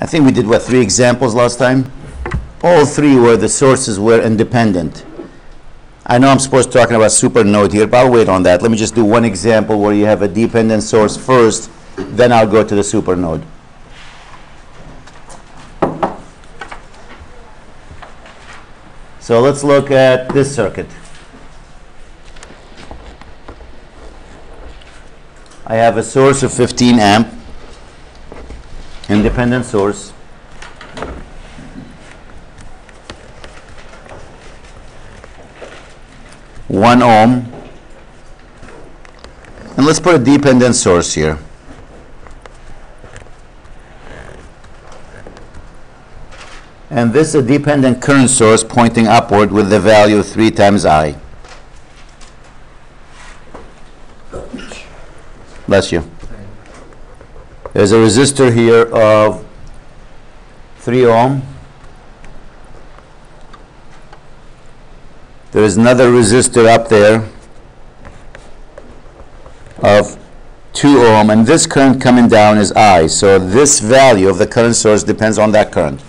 I think we did, what, three examples last time? All three where the sources were independent. I know I'm supposed to talking about supernode here, but I'll wait on that. Let me just do one example where you have a dependent source first, then I'll go to the supernode. So let's look at this circuit. I have a source of 15 amp, independent source. One ohm. And let's put a dependent source here. And this is a dependent current source pointing upward with the value of 3 times I. Bless you. There's a resistor here of 3 ohm. There is another resistor up there of 2 ohm, and this current coming down is I. So this value of the current source depends on that current.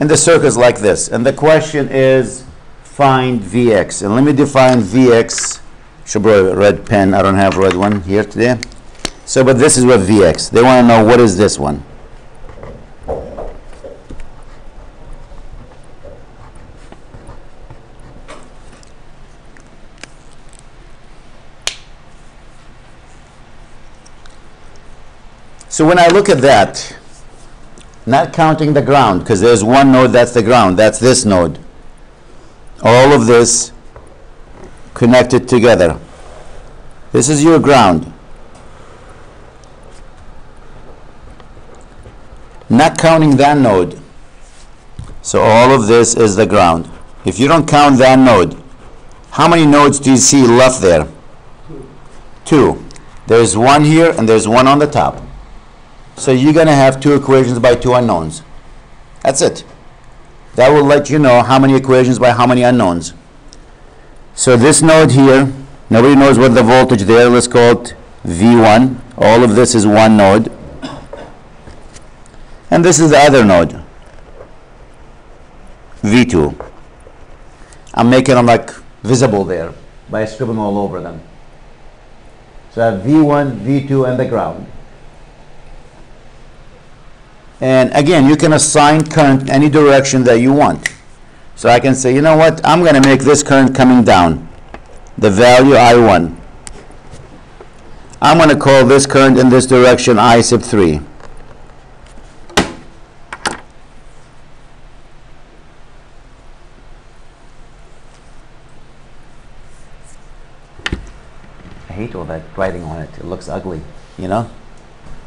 And the circuit is like this. And the question is, find Vx. And let me define Vx. Should brought a red pen. I don't have red one here today. So, but this is what Vx. They want to know what is this one. So when I look at that, not counting the ground, because there's one node that's the ground, that's this node. All of this connected together. This is your ground. Not counting that node. So all of this is the ground. If you don't count that node, how many nodes do you see left there? Two. There's one here and there's one on the top. So you're going to have two equations by two unknowns. That's it. That will let you know how many equations by how many unknowns. So this node here, nobody knows what the voltage there, let's call it V1. All of this is one node. And this is the other node, V2. I'm making them like visible there by scribbling all over them. So I have V1, V2, and the ground. And again, you can assign current any direction that you want. So I can say, you know what, I'm going to make this current coming down, the value I1. I'm going to call this current in this direction I sub 3. I hate all that writing on it. It looks ugly, you know?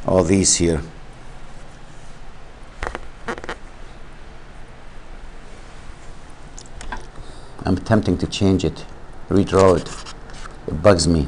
All these here. I'm attempting to change it, redraw it. It bugs me.